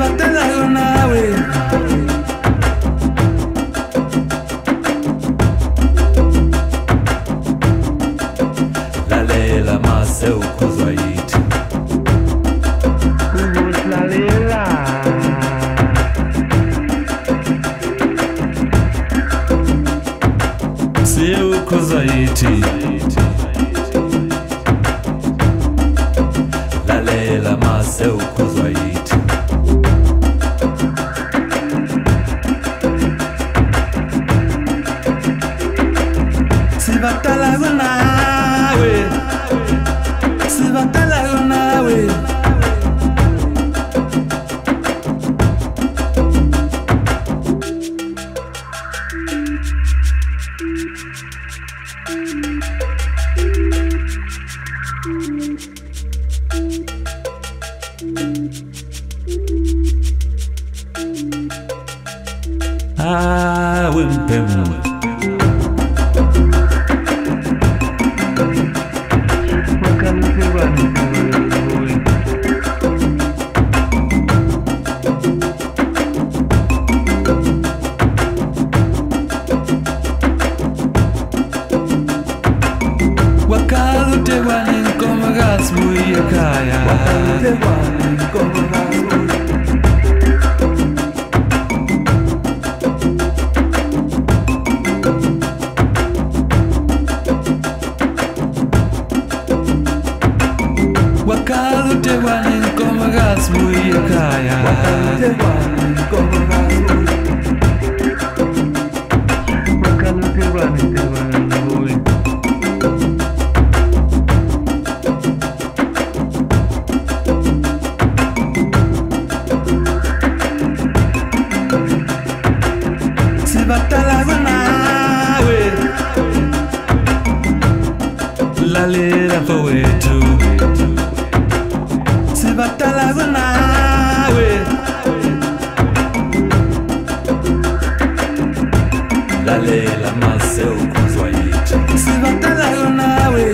llevarte en la jornada, güey. lalela. Maseukhuzwa yithi I will be awe mphefumulo wakalutekwa nenkomo kasibuye ekhaya wakalutekwa nenkomo kasibuye ekhaya sibatala voe tu sibatala nawe. Lalela maseu kuzwa yithu. Sibatala nawe.